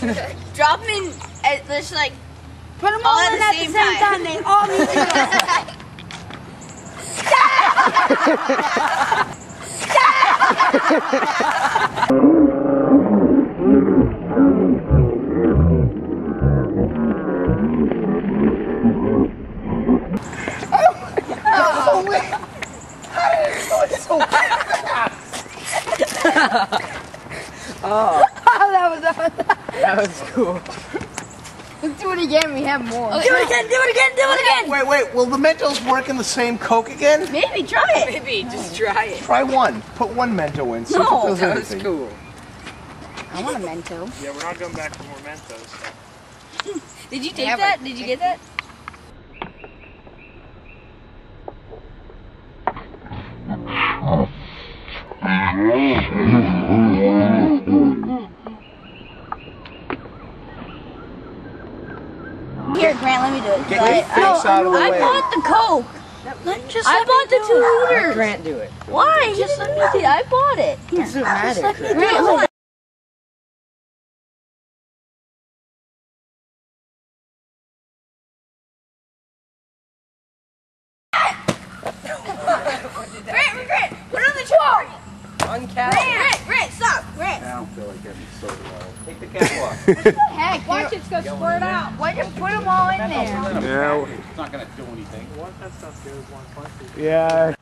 Drop them in at this like Put them all all at in the at same the same time. time. They all need to oh go. Oh, that was awesome. That was cool. Let's do it again. We have more. do it again, do it again, do it again. Wait, wait. Will the Mentos work in the same Coke again? Maybe try it. Maybe just try it. Try one. Put one Mento in. See if it No, does That was cool. I want a Mento. Yeah, we're not going back for more Mentos. So. Did you take Never. that? Did you get that? Here, Grant, let me do it. Get I, your face out of the I way. bought the Coke. Just I bought the two Let liters. Grant do it. Why? He didn't need it. I bought it. It doesn't matter. Grant. Grant, hold on. Grant, Grant, put it on the jar. Uncap don't feel like having soda water. Take the catwalk. Heck, watch it's gonna squirt out. Why just put them all in there? Yeah. It's not gonna do anything. Once that stuff goes, one Yeah.